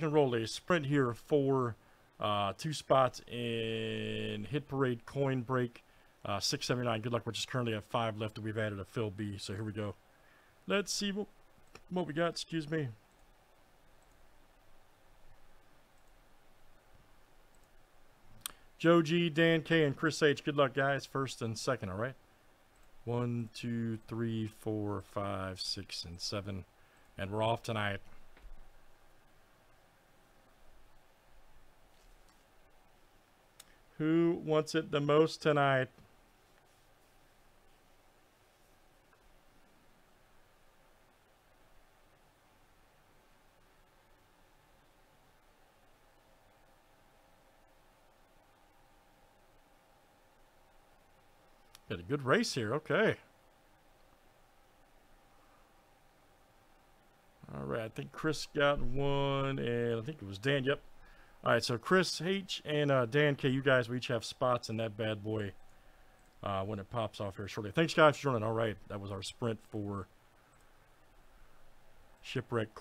guys going to roll a sprint here for uh, two spots in Hit Parade Coin Break uh, 679. Good luck. We're just currently at five left, and we've added a Phil B. So here we go. Let's see what, what we got. Excuse me. Joe G, Dan K, and Chris H. Good luck, guys. First and second, all right? One, two, three, four, five, six, and seven. And we're off tonight. Who wants it the most tonight? Got a good race here. Okay. All right. I think Chris got one, and I think it was Dan. Yep. All right. So Chris H and uh, Dan K, you guys, we each have spots in that bad boy uh, when it pops off here shortly. Thanks, guys, for joining. All right. That was our sprint for Shipwreck